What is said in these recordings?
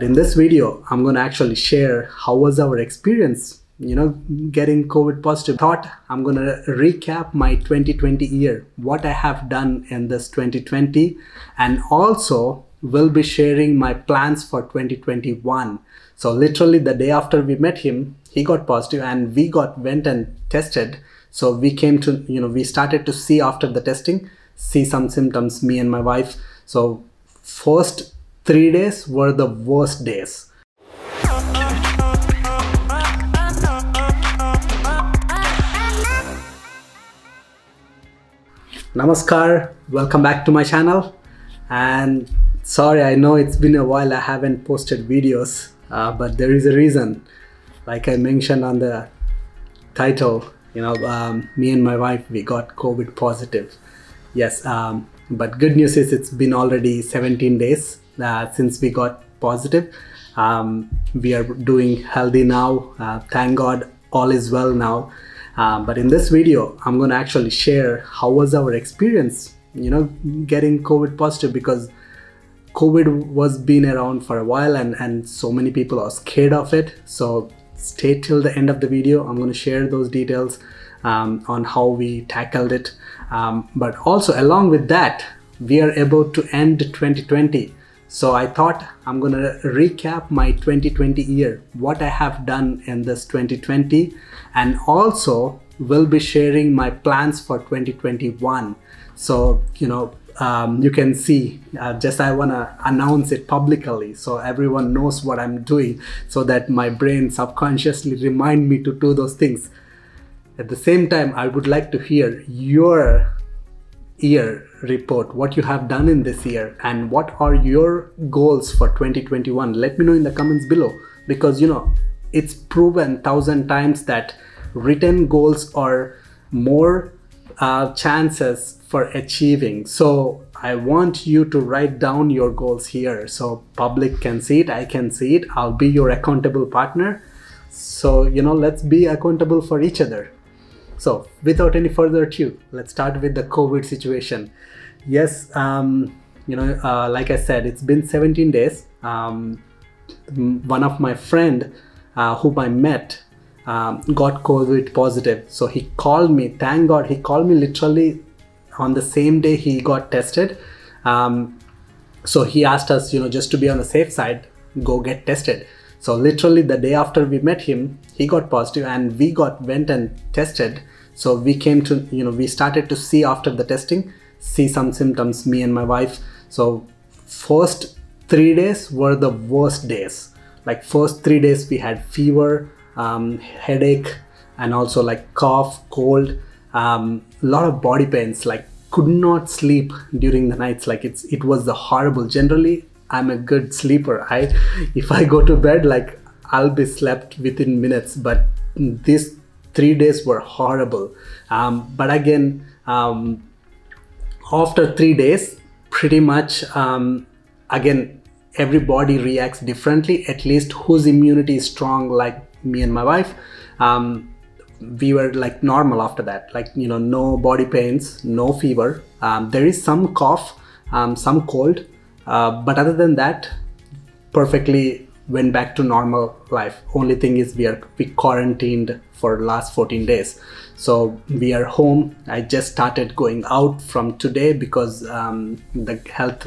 In this video, I'm going to actually share how was our experience, you know, getting COVID positive. Thought I'm going to recap my 2020 year, what I have done in this 2020, and also will be sharing my plans for 2021. So literally the day after we met him, he got positive and we got went and tested. So we came to, you know, we started to see after the testing, see some symptoms, me and my wife. So first three days were the worst days. Namaskar, welcome back to my channel. And sorry, I know it's been a while I haven't posted videos, uh, but there is a reason. Like I mentioned on the title, you know, um, me and my wife, we got COVID positive. Yes, um, but good news is it's been already 17 days uh, since we got positive. Um, we are doing healthy now. Uh, thank God, all is well now. Um, but in this video, I'm going to actually share how was our experience, you know, getting COVID positive because COVID was been around for a while and, and so many people are scared of it. So stay till the end of the video. I'm going to share those details um, on how we tackled it. Um, but also along with that, we are able to end 2020 so I thought I'm gonna recap my 2020 year, what I have done in this 2020, and also will be sharing my plans for 2021. So, you know, um, you can see uh, just I want to announce it publicly so everyone knows what I'm doing so that my brain subconsciously remind me to do those things. At the same time, I would like to hear your year report what you have done in this year and what are your goals for 2021 let me know in the comments below because you know it's proven thousand times that written goals are more uh, chances for achieving. So i want you to write down your goals here so public can see it i can see it i'll be your accountable partner. So you know let's be accountable for each other so without any further ado, let's start with the COVID situation. Yes, um, you know, uh, like I said, it's been 17 days. Um, one of my friend uh, whom I met um, got COVID positive. So he called me. Thank God he called me literally on the same day he got tested. Um, so he asked us, you know, just to be on the safe side, go get tested. So literally the day after we met him, he got positive and we got went and tested. So we came to, you know, we started to see after the testing, see some symptoms, me and my wife. So first three days were the worst days. Like first three days we had fever, um, headache, and also like cough, cold, a um, lot of body pains, like could not sleep during the nights. Like it's, it was the horrible. Generally, I'm a good sleeper. I if I go to bed like I'll be slept within minutes, but these three days were horrible. Um, but again, um, after three days, pretty much um, again everybody reacts differently. At least whose immunity is strong, like me and my wife. Um, we were like normal after that like you know no body pains no fever um, there is some cough um, some cold uh, but other than that, perfectly went back to normal life. Only thing is we are we quarantined for last 14 days. So we are home. I just started going out from today because um, the health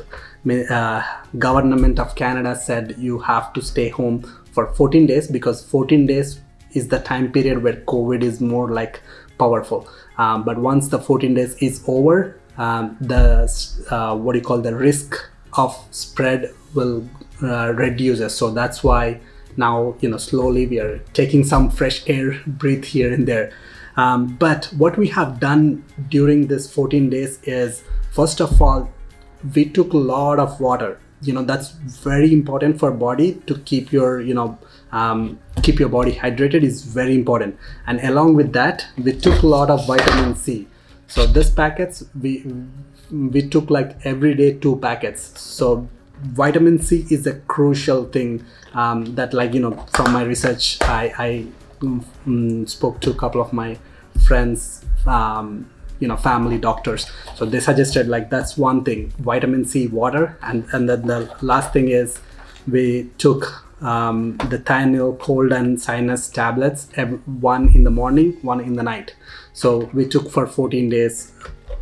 uh, government of Canada said you have to stay home for 14 days because 14 days is the time period where COVID is more like powerful. Um, but once the 14 days is over, um, the uh, what do you call the risk of spread will uh, reduce us, so that's why now you know slowly we are taking some fresh air breathe here and there. Um, but what we have done during this 14 days is first of all we took a lot of water. You know that's very important for body to keep your you know um, keep your body hydrated is very important. And along with that we took a lot of vitamin c so this packets we we took like every day two packets. So vitamin c is a crucial thing um, that like you know from my research i i um, spoke to a couple of my friends um, you know family doctors. So they suggested like that's one thing vitamin c water. And and then the last thing is we took um, the Tylenol cold and sinus tablets, one in the morning, one in the night. So we took for 14 days.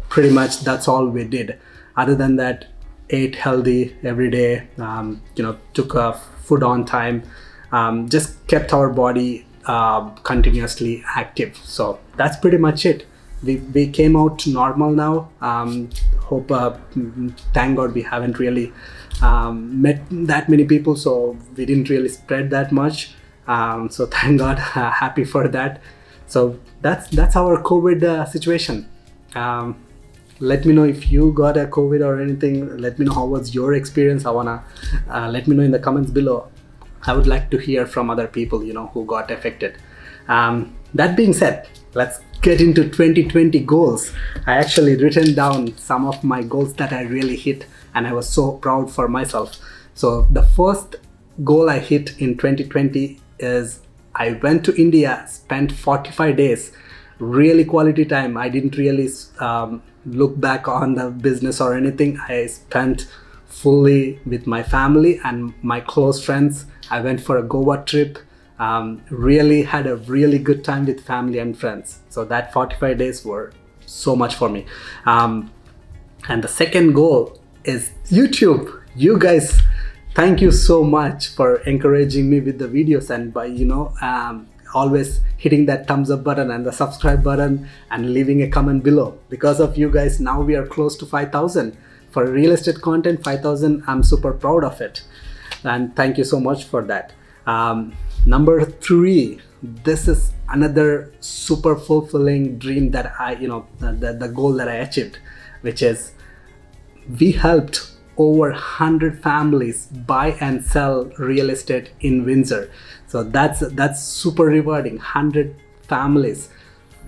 Pretty much that's all we did. Other than that, ate healthy every day. Um, you know, took uh, food on time. Um, just kept our body uh, continuously active. So that's pretty much it. We, we came out normal now. Um, hope, uh, thank God, we haven't really um, met that many people, so we didn't really spread that much. Um, so thank God, happy for that. So that's that's our COVID uh, situation. Um, let me know if you got a COVID or anything. Let me know how was your experience. I wanna uh, let me know in the comments below. I would like to hear from other people, you know, who got affected. Um, that being said, let's get into 2020 goals. I actually written down some of my goals that I really hit and I was so proud for myself. So the first goal I hit in 2020 is I went to India, spent 45 days, really quality time. I didn't really um, look back on the business or anything. I spent fully with my family and my close friends. I went for a Goa trip. Um, really had a really good time with family and friends. So that 45 days were so much for me. Um, and the second goal is YouTube. You guys, thank you so much for encouraging me with the videos and by, you know, um, always hitting that thumbs up button and the subscribe button and leaving a comment below. Because of you guys, now we are close to 5,000. For real estate content, 5,000, I'm super proud of it. And thank you so much for that. Um, number three, this is another super fulfilling dream that I, you know, the, the goal that I achieved, which is we helped over 100 families buy and sell real estate in Windsor. So that's that's super rewarding. 100 families,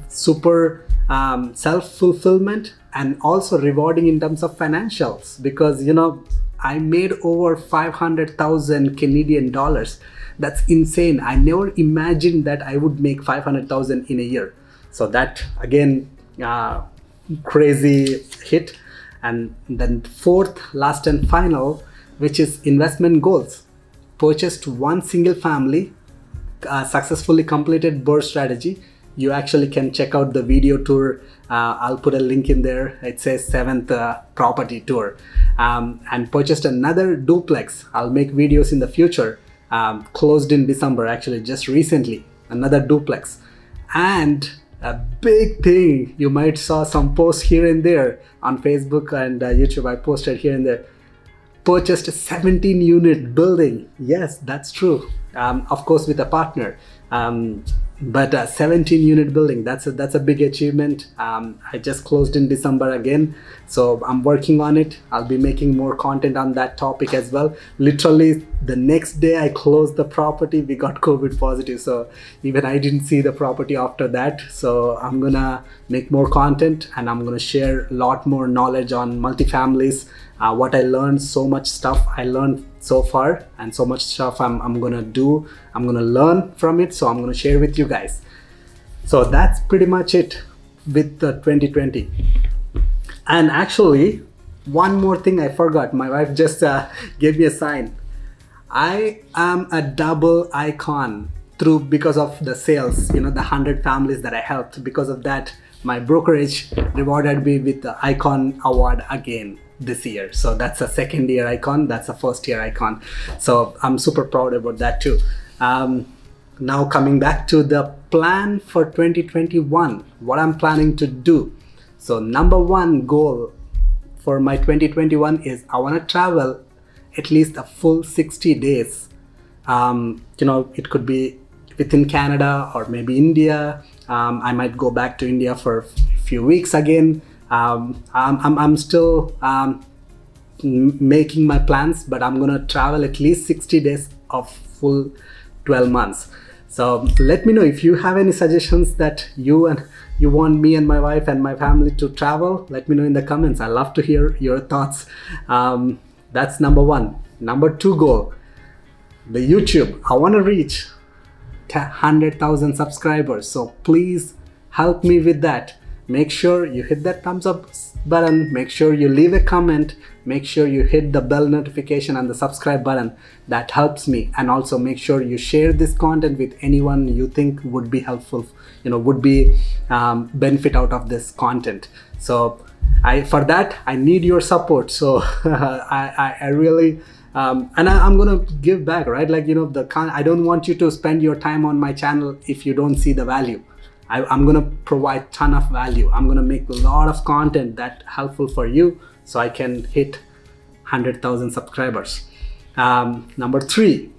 super um, self-fulfillment and also rewarding in terms of financials because you know I made over 500,000 Canadian dollars. That's insane. I never imagined that I would make 500,000 in a year. So that again, uh, crazy hit and then fourth last and final which is investment goals purchased one single family uh, successfully completed BRRRR strategy you actually can check out the video tour. Uh, i'll put a link in there. It says seventh uh, property tour. Um, and purchased another duplex. I'll make videos in the future. Um, closed in december actually just recently. Another duplex. And a big thing you might saw some posts here and there on facebook and uh, youtube. I posted here and there. Purchased a 17 unit building. Yes that's true. Um, of course with a partner. Um, but a 17 unit building that's a that's a big achievement. Um, i just closed in december again so i'm working on it. I'll be making more content on that topic as well. Literally the next day i closed the property we got covid positive so even i didn't see the property after that. So i'm gonna make more content and i'm gonna share a lot more knowledge on multifamilies. Uh, what I learned, so much stuff I learned so far, and so much stuff I'm, I'm gonna do. I'm gonna learn from it, so I'm gonna share with you guys. So that's pretty much it with the 2020. And actually, one more thing I forgot. My wife just uh, gave me a sign. I am a double icon through because of the sales, you know, the 100 families that I helped. Because of that, my brokerage rewarded me with the icon award again this year so that's a second year icon that's a first year icon so i'm super proud about that too um, now coming back to the plan for 2021 what i'm planning to do. So number one goal for my 2021 is i want to travel at least a full 60 days. Um, you know it could be within canada or maybe india. Um, i might go back to india for a few weeks again. Um, I'm, I'm, I'm, still um, making my plans but i'm gonna travel at least 60 days of full 12 months. So let me know if you have any suggestions that you and you want me and my wife and my family to travel let me know in the comments. I love to hear your thoughts. Um, that's number one. Number two goal the youtube. I want to reach 100000 subscribers. So please help me with that. Make sure you hit that thumbs up button. Make sure you leave a comment make sure you hit the bell notification and the subscribe button. That helps me. And also make sure you share this content with anyone you think would be helpful you know would be um, benefit out of this content. So I for that I need your support. So I, I, I really um, and I, am gonna give back right? Like you know the con- I don't want you to spend your time on my channel if you don't see the value I, am gonna provide ton of value. I'm gonna make a lot of content that helpful for you so I can hit 100,000 subscribers. Um, number three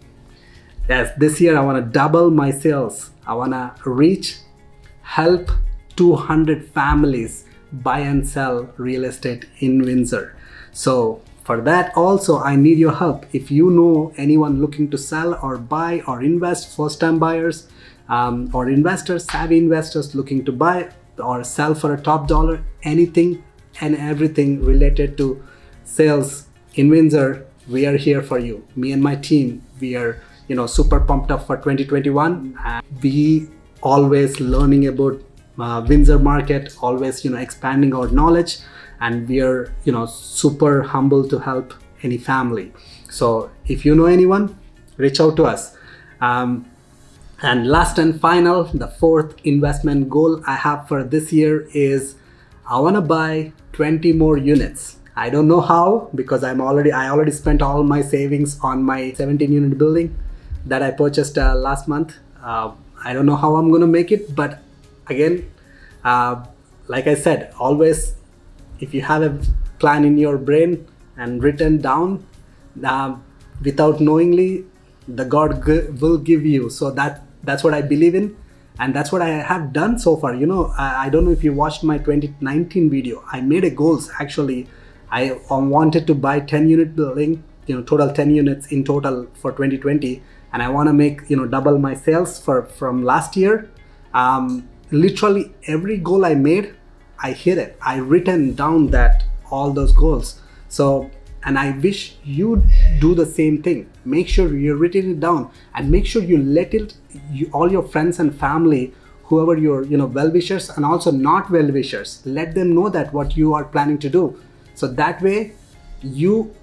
yes this year I want to double my sales. I want to reach help 200 families buy and sell real estate in Windsor. So for that also I need your help. If you know anyone looking to sell or buy or invest first time buyers um, or investors, savvy investors looking to buy or sell for a top dollar, anything and everything related to sales in Windsor, we are here for you. Me and my team, we are you know super pumped up for 2021. And we always learning about uh, Windsor market, always you know expanding our knowledge, and we are you know super humble to help any family. So if you know anyone, reach out to us. Um, and last and final, the fourth investment goal I have for this year is I want to buy 20 more units. I don't know how because I'm already I already spent all my savings on my 17 unit building that I purchased uh, last month. Uh, I don't know how I'm gonna make it, but again, uh, like I said, always if you have a plan in your brain and written down uh, without knowingly, the God will give you. So that that's what I believe in and that's what I have done so far. You know, I, I, don't know if you watched my 2019 video. I made a goals actually. I wanted to buy 10 unit building, you know, total 10 units in total for 2020, and I want to make you know double my sales for from last year. Um, literally every goal I made, I hit it. I written down that all those goals. So and i wish you do the same thing. Make sure you're written it down and make sure you let it you, all your friends and family whoever your you know well wishers and also not well wishers let them know that what you are planning to do. So that way you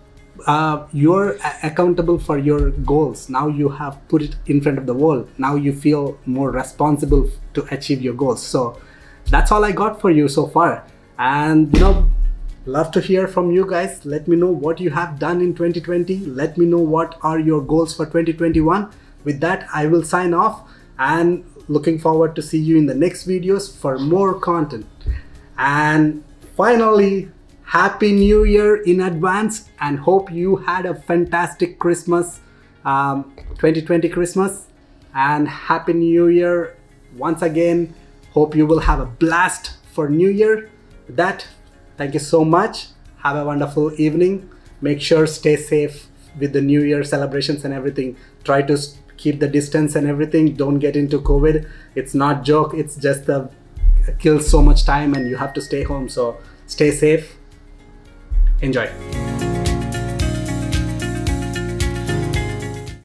uh, you're accountable for your goals. Now you have put it in front of the world. Now you feel more responsible to achieve your goals. So that's all i got for you so far. And you know love to hear from you guys. Let me know what you have done in 2020 let me know what are your goals for 2021 with that i will sign off and looking forward to see you in the next videos for more content. And finally happy new year in advance and hope you had a fantastic christmas um, 2020 christmas. And happy new year once again. Hope you will have a blast for new year. With that Thank you so much. Have a wonderful evening. Make sure stay safe with the New Year celebrations and everything. Try to keep the distance and everything. Don't get into COVID. It's not joke. It's just the uh, kills so much time and you have to stay home. So stay safe. Enjoy.